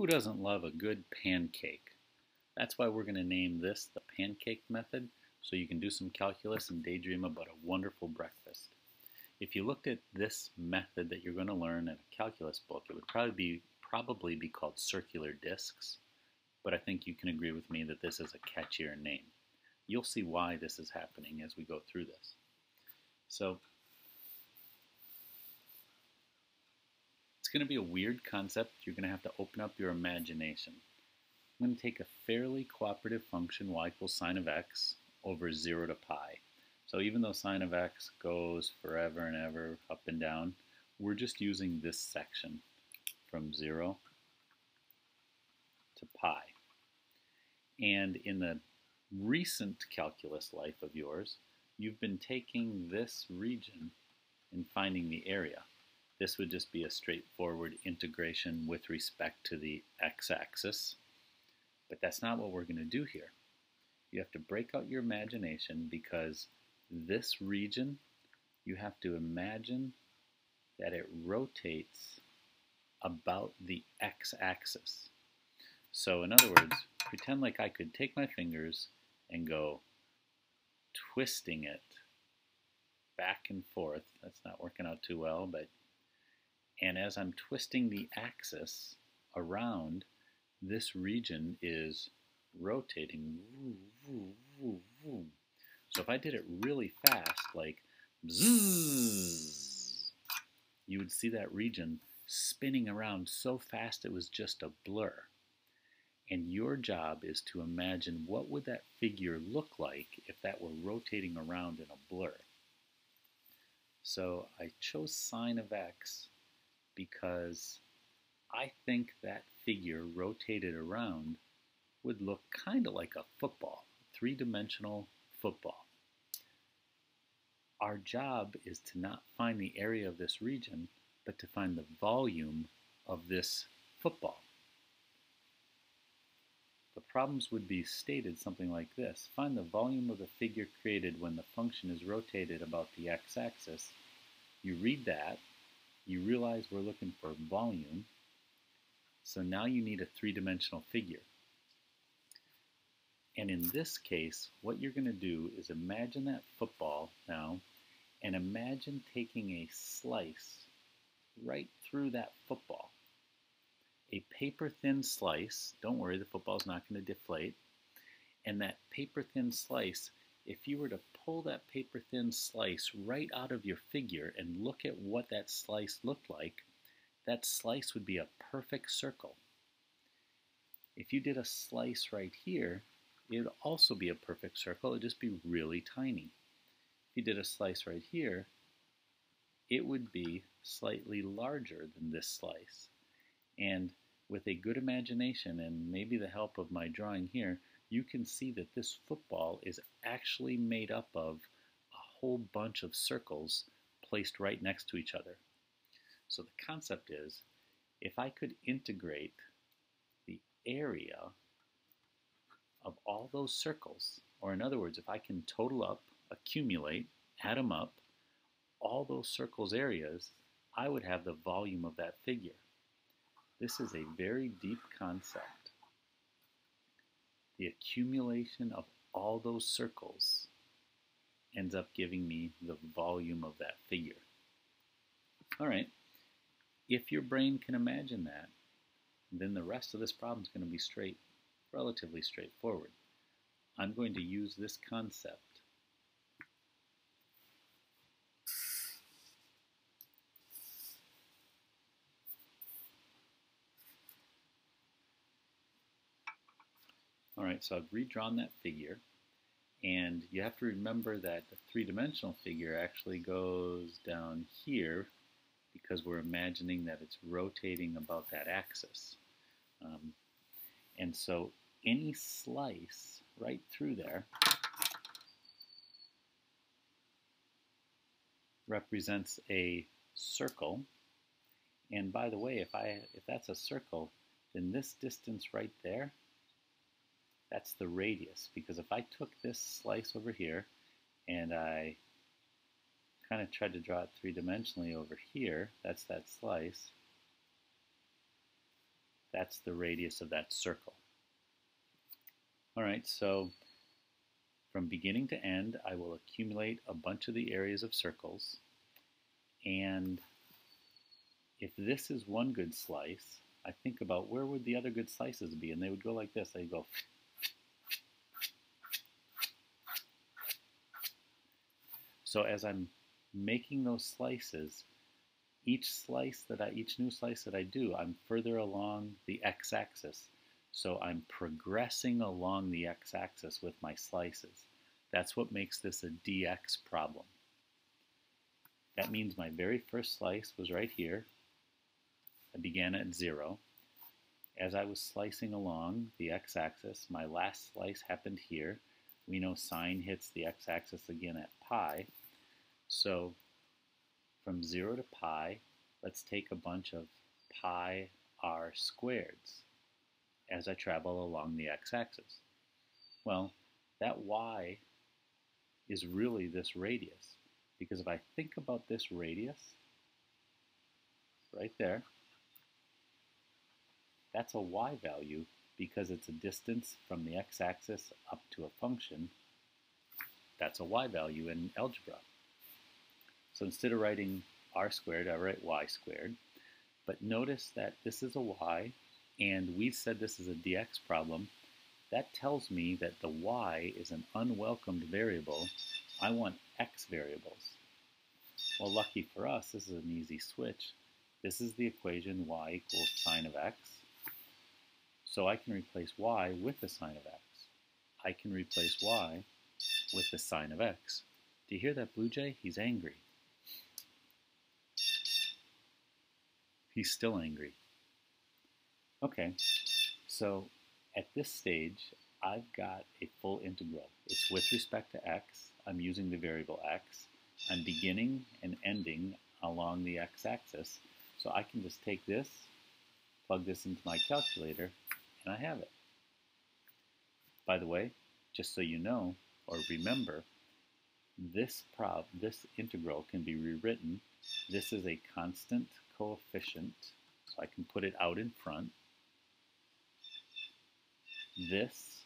Who doesn't love a good pancake? That's why we're going to name this the pancake method so you can do some calculus and daydream about a wonderful breakfast. If you looked at this method that you're going to learn in a calculus book, it would probably be probably be called circular discs, but I think you can agree with me that this is a catchier name. You'll see why this is happening as we go through this. So going to be a weird concept. You're going to have to open up your imagination. I'm going to take a fairly cooperative function, y equals sine of x, over 0 to pi. So even though sine of x goes forever and ever up and down, we're just using this section from 0 to pi. And in the recent calculus life of yours, you've been taking this region and finding the area. This would just be a straightforward integration with respect to the x-axis, but that's not what we're going to do here. You have to break out your imagination because this region, you have to imagine that it rotates about the x-axis. So in other words, pretend like I could take my fingers and go twisting it back and forth. That's not working out too well, but and as I'm twisting the axis around, this region is rotating. So if I did it really fast, like you would see that region spinning around so fast it was just a blur. And your job is to imagine what would that figure look like if that were rotating around in a blur. So I chose sine of x because I think that figure rotated around would look kind of like a football, three-dimensional football. Our job is to not find the area of this region, but to find the volume of this football. The problems would be stated something like this. Find the volume of the figure created when the function is rotated about the x-axis. You read that, you realize we're looking for volume, so now you need a three-dimensional figure. And in this case, what you're going to do is imagine that football now, and imagine taking a slice right through that football. A paper-thin slice, don't worry, the football's not going to deflate, and that paper-thin slice, if you were to pull that paper-thin slice right out of your figure and look at what that slice looked like, that slice would be a perfect circle. If you did a slice right here, it would also be a perfect circle, it would just be really tiny. If you did a slice right here, it would be slightly larger than this slice. And with a good imagination and maybe the help of my drawing here, you can see that this football is actually made up of a whole bunch of circles placed right next to each other. So the concept is, if I could integrate the area of all those circles, or in other words, if I can total up, accumulate, add them up, all those circles areas, I would have the volume of that figure. This is a very deep concept. The accumulation of all those circles ends up giving me the volume of that figure. All right, if your brain can imagine that, then the rest of this problem is going to be straight relatively straightforward. I'm going to use this concept All right, so I've redrawn that figure, and you have to remember that the three-dimensional figure actually goes down here because we're imagining that it's rotating about that axis. Um, and so any slice right through there represents a circle. And by the way, if I if that's a circle, then this distance right there, that's the radius. Because if I took this slice over here and I kind of tried to draw it three-dimensionally over here, that's that slice, That's the radius of that circle. All right, so from beginning to end, I will accumulate a bunch of the areas of circles. And if this is one good slice, I think about where would the other good slices be? And they would go like this. They go. So as I'm making those slices, each slice that I, each new slice that I do, I'm further along the x-axis. So I'm progressing along the x-axis with my slices. That's what makes this a dx problem. That means my very first slice was right here. I began at zero. As I was slicing along the x-axis, my last slice happened here. We know sine hits the x-axis again at pi. So from 0 to pi, let's take a bunch of pi r squareds as I travel along the x-axis. Well, that y is really this radius. Because if I think about this radius, right there, that's a y value because it's a distance from the x-axis up to a function. That's a y value in algebra. So instead of writing r squared, I write y squared. But notice that this is a y, and we said this is a dx problem. That tells me that the y is an unwelcomed variable. I want x variables. Well, lucky for us, this is an easy switch. This is the equation y equals sine of x. So I can replace y with the sine of x. I can replace y with the sine of x. Do you hear that blue jay? He's angry. He's still angry. Okay, so at this stage, I've got a full integral. It's with respect to x. I'm using the variable x. I'm beginning and ending along the x-axis. So I can just take this, plug this into my calculator, I have it. By the way, just so you know, or remember, this prob, this integral can be rewritten. This is a constant coefficient, so I can put it out in front. This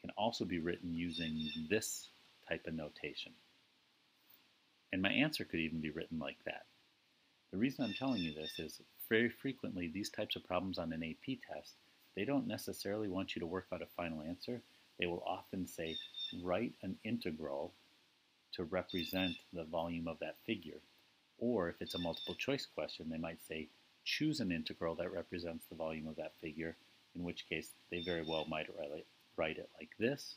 can also be written using this type of notation. And my answer could even be written like that. The reason I'm telling you this is very frequently these types of problems on an AP test, they don't necessarily want you to work out a final answer. They will often say, write an integral to represent the volume of that figure. Or if it's a multiple choice question, they might say, choose an integral that represents the volume of that figure, in which case they very well might write it like this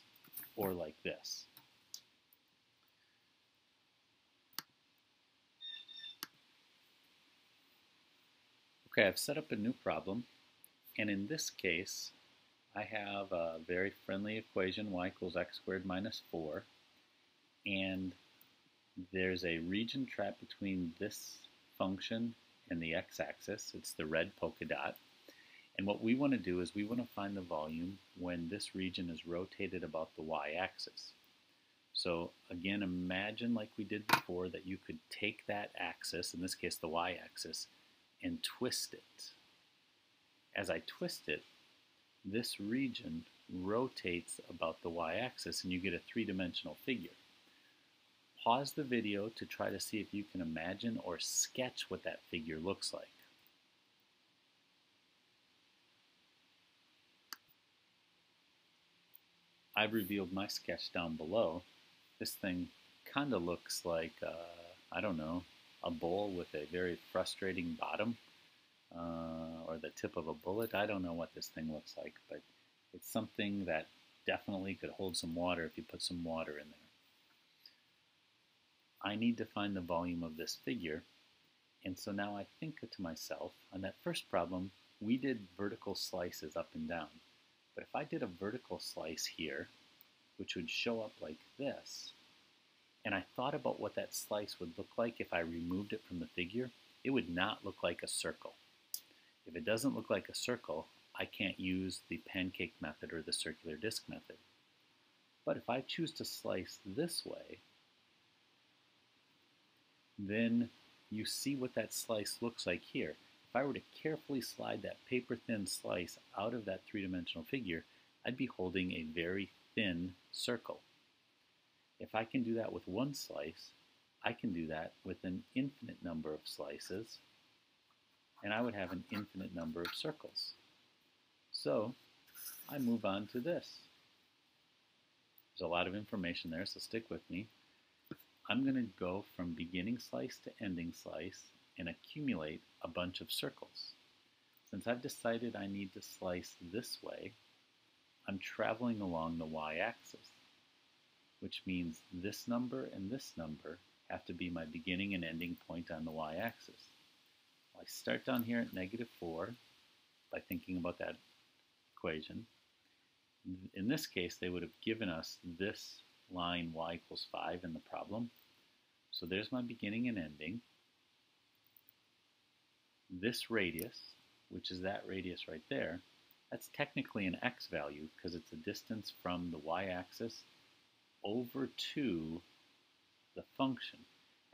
or like this. Okay, I've set up a new problem, and in this case, I have a very friendly equation, y equals x squared minus 4, and there's a region trapped between this function and the x-axis. It's the red polka dot. And what we want to do is we want to find the volume when this region is rotated about the y-axis. So again, imagine like we did before that you could take that axis, in this case the y-axis, and twist it. As I twist it, this region rotates about the y-axis and you get a three-dimensional figure pause the video to try to see if you can imagine or sketch what that figure looks like. I've revealed my sketch down below. This thing kind of looks like, uh, I don't know, a bowl with a very frustrating bottom uh, or the tip of a bullet. I don't know what this thing looks like, but it's something that definitely could hold some water if you put some water in there. I need to find the volume of this figure. And so now I think to myself, on that first problem, we did vertical slices up and down. But if I did a vertical slice here, which would show up like this, and I thought about what that slice would look like if I removed it from the figure, it would not look like a circle. If it doesn't look like a circle, I can't use the pancake method or the circular disc method. But if I choose to slice this way, then you see what that slice looks like here. If I were to carefully slide that paper thin slice out of that three-dimensional figure, I'd be holding a very thin circle. If I can do that with one slice, I can do that with an infinite number of slices, and I would have an infinite number of circles. So I move on to this. There's a lot of information there, so stick with me. I'm going to go from beginning slice to ending slice and accumulate a bunch of circles. Since I've decided I need to slice this way, I'm traveling along the y-axis, which means this number and this number have to be my beginning and ending point on the y-axis. I start down here at negative 4 by thinking about that equation. In this case, they would have given us this line y equals 5 in the problem. So there's my beginning and ending. This radius, which is that radius right there, that's technically an x value because it's a distance from the y-axis over to the function.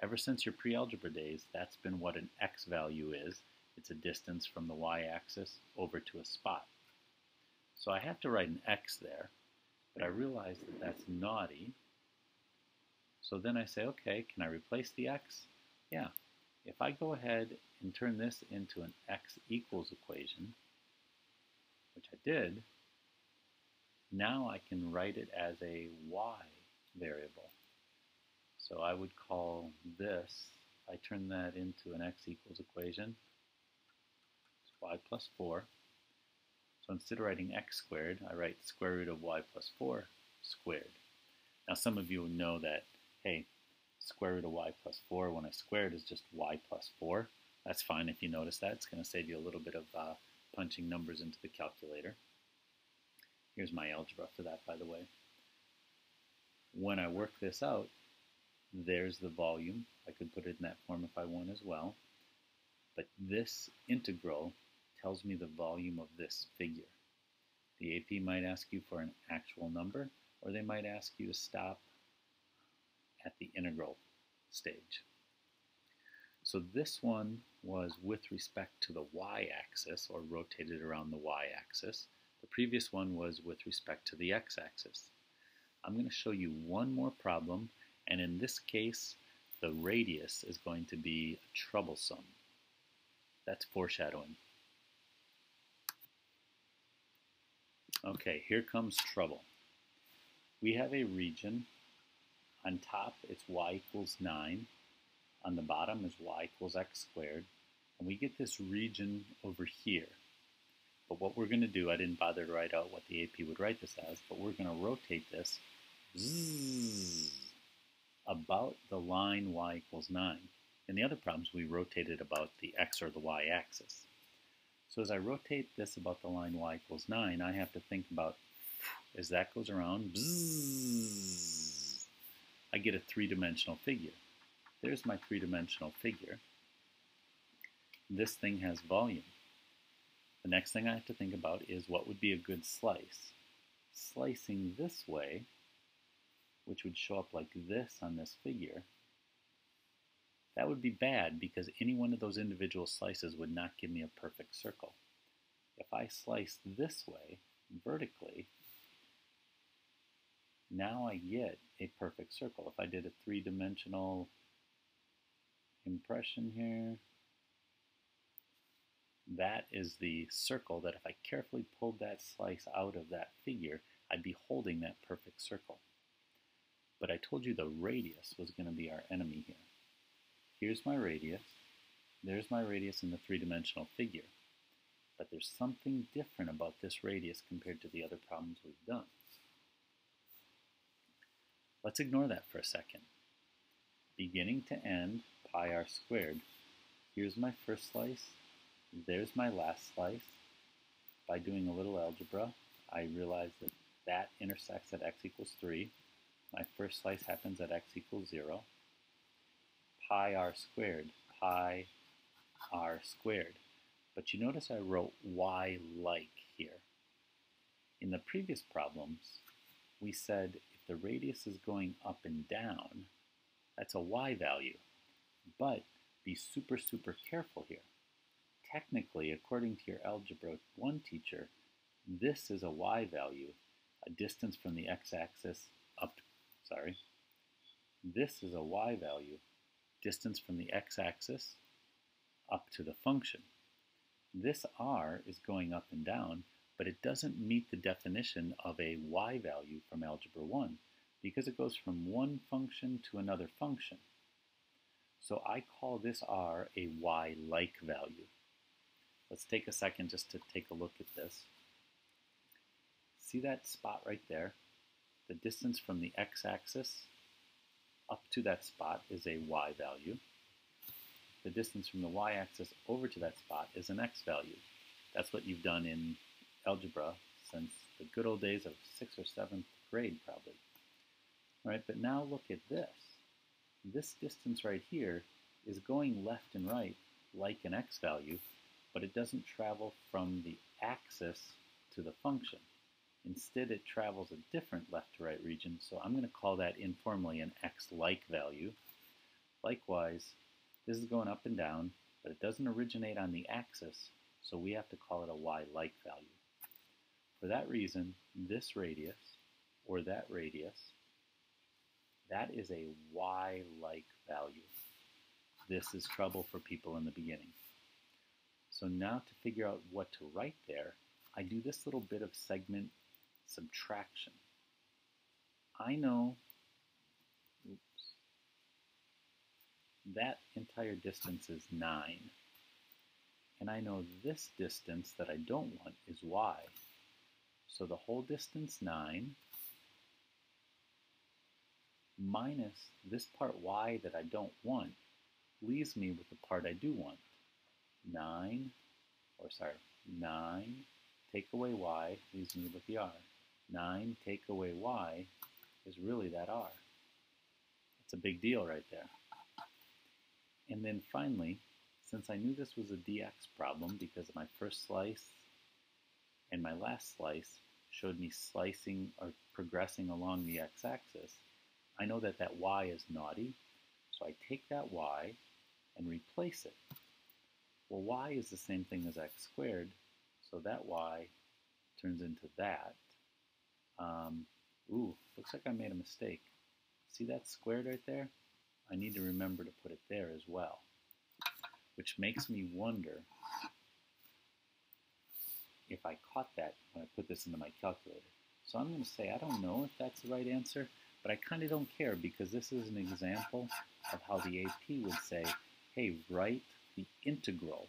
Ever since your pre-algebra days, that's been what an x value is. It's a distance from the y-axis over to a spot. So I have to write an x there, but I realize that that's naughty. So then I say, okay, can I replace the x? Yeah. If I go ahead and turn this into an x equals equation, which I did, now I can write it as a y variable. So I would call this, I turn that into an x equals equation, it's y plus 4. So instead of writing x squared, I write square root of y plus 4 squared. Now some of you know that, hey, square root of y plus 4 when I squared is just y plus 4. That's fine if you notice that. It's going to save you a little bit of uh, punching numbers into the calculator. Here's my algebra for that, by the way. When I work this out, there's the volume. I could put it in that form if I want as well. But this integral tells me the volume of this figure. The AP might ask you for an actual number, or they might ask you to stop at the integral stage. So this one was with respect to the y-axis, or rotated around the y-axis. The previous one was with respect to the x-axis. I'm going to show you one more problem and in this case, the radius is going to be troublesome. That's foreshadowing. Okay, here comes trouble. We have a region. On top, it's y equals 9. On the bottom is y equals x squared. And we get this region over here. But what we're going to do, I didn't bother to write out what the AP would write this as, but we're going to rotate this. Zzz, about the line y equals 9. In the other problems, we rotated about the x or the y axis. So as I rotate this about the line y equals 9, I have to think about, as that goes around, bzzz, I get a three-dimensional figure. There's my three-dimensional figure. This thing has volume. The next thing I have to think about is what would be a good slice. Slicing this way which would show up like this on this figure, that would be bad because any one of those individual slices would not give me a perfect circle. If I slice this way, vertically, now I get a perfect circle. If I did a three-dimensional impression here, that is the circle that if I carefully pulled that slice out of that figure, I'd be holding that perfect circle. But I told you the radius was going to be our enemy here. Here's my radius. There's my radius in the three-dimensional figure. But there's something different about this radius compared to the other problems we've done. Let's ignore that for a second. Beginning to end, pi r squared. Here's my first slice. There's my last slice. By doing a little algebra, I realize that that intersects at x equals 3. My first slice happens at x equals 0. Pi r squared, pi r squared. But you notice I wrote y like here. In the previous problems, we said if the radius is going up and down, that's a y value. But be super, super careful here. technically, according to your Algebra 1 teacher, this is a y value, a distance from the x-axis up, sorry, this is a y value, distance from the x-axis up to the function. This r is going up and down, but it doesn't meet the definition of a y value from Algebra 1 because it goes from one function to another function. So I call this r a y-like value. Let's take a second just to take a look at this. See that spot right there? The distance from the x-axis up to that spot is a y value. The distance from the y-axis over to that spot is an x value. That's what you've done in algebra since the good old days of 6th or 7th grade probably. All right, but now look at this. This distance right here is going left and right like an x value, but it doesn't travel from the axis to the function. Instead, it travels a different left to right region, so I'm going to call that informally an x-like value. Likewise, this is going up and down, but it doesn't originate on the axis, so we have to call it a y-like value. For that reason, this radius, or that radius, that is a y-like value. This is trouble for people in the beginning. So now to figure out what to write there, I do this little bit of segment subtraction. I know oops, that entire distance is 9. And I know this distance that I don't want is y. So the whole distance 9 minus this part y that I don't want leaves me with the part I do want. 9, or sorry, 9 take away y leaves me with the r. 9 take away y is really that r. It's a big deal right there. And then finally, since I knew this was a dx problem because my first slice and my last slice showed me slicing or progressing along the x-axis, I know that that y is naughty, so I take that y and replace it. Well, y is the same thing as x squared, so that y turns into that. Um, ooh, looks like I made a mistake. See that squared right there? I need to remember to put it there as well. Which makes me wonder if I caught that when I put this into my calculator. So I'm going to say I don't know if that's the right answer, but I kind of don't care because this is an example of how the AP would say, hey, write the integral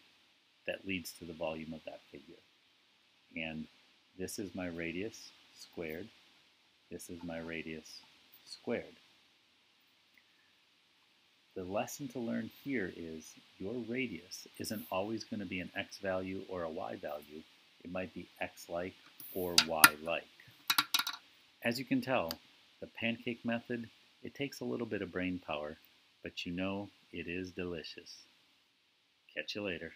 that leads to the volume of that figure. And this is my radius squared. This is my radius squared. The lesson to learn here is your radius isn't always going to be an x value or a y value. It might be x-like or y-like. As you can tell, the pancake method, it takes a little bit of brain power, but you know it is delicious. Catch you later.